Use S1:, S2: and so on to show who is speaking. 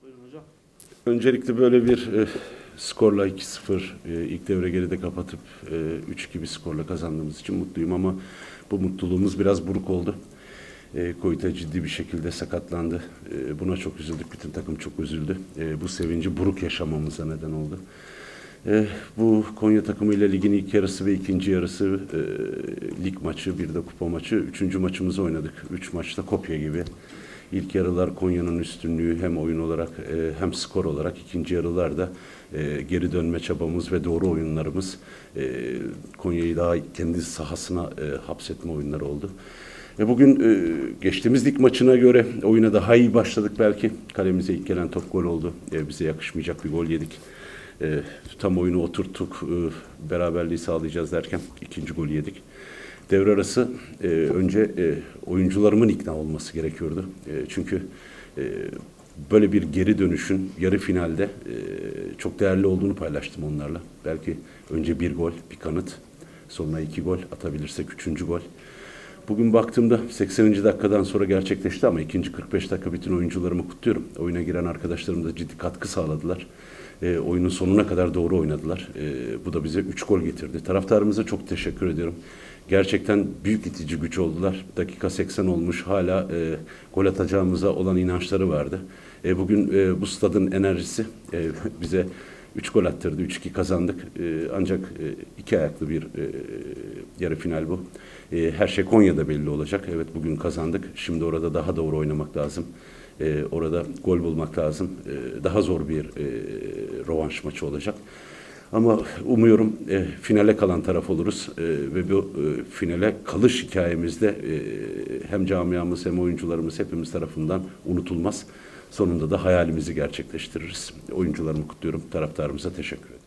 S1: Hocam.
S2: Öncelikle böyle bir e, skorla 2-0 e, ilk devre geride kapatıp e, 3-2 bir skorla kazandığımız için mutluyum ama bu mutluluğumuz biraz buruk oldu. E, Koyta ciddi bir şekilde sakatlandı. E, buna çok üzüldük. Bütün takım çok üzüldü. E, bu sevinci buruk yaşamamıza neden oldu. E, bu Konya takımıyla ligin ilk yarısı ve ikinci yarısı e, lig maçı, bir de kupa maçı. Üçüncü maçımızı oynadık. Üç maçta kopya gibi. İlk yarılar Konya'nın üstünlüğü hem oyun olarak e, hem skor olarak ikinci yarılarda e, geri dönme çabamız ve doğru oyunlarımız e, Konya'yı daha kendi sahasına e, hapsetme oyunları oldu. E, bugün e, geçtiğimiz lig maçına göre oyuna daha iyi başladık belki. Kalemize ilk gelen top gol oldu. E, bize yakışmayacak bir gol yedik. E, tam oyunu oturttuk, e, beraberliği sağlayacağız derken ikinci golü yedik. Devre arası e, önce e, oyuncularımın ikna olması gerekiyordu. E, çünkü e, böyle bir geri dönüşün yarı finalde e, çok değerli olduğunu paylaştım onlarla. Belki önce bir gol, bir kanıt, sonra iki gol atabilirsek üçüncü gol. Bugün baktığımda 80. dakikadan sonra gerçekleşti ama ikinci 45 dakika bütün oyuncularımı kutluyorum. Oyuna giren arkadaşlarım da ciddi katkı sağladılar. E, oyunun sonuna kadar doğru oynadılar. E, bu da bize 3 gol getirdi. Taraftarımıza çok teşekkür ediyorum. Gerçekten büyük itici güç oldular. Dakika 80 olmuş hala e, gol atacağımıza olan inançları vardı. E, bugün e, bu stadın enerjisi e, bize 3 gol attırdı. 3-2 kazandık. E, ancak e, iki ayaklı bir e, yarı final bu. E, her şey Konya'da belli olacak. Evet bugün kazandık. Şimdi orada daha doğru oynamak lazım. E, orada gol bulmak lazım. E, daha zor bir e, rövanş maçı olacak. Ama umuyorum e, finale kalan taraf oluruz e, ve bu e, finale kalış hikayemizde e, hem camiamız hem oyuncularımız hepimiz tarafından unutulmaz. Sonunda da hayalimizi gerçekleştiririz. Oyuncularımı kutluyorum, taraftarımıza teşekkür ederim.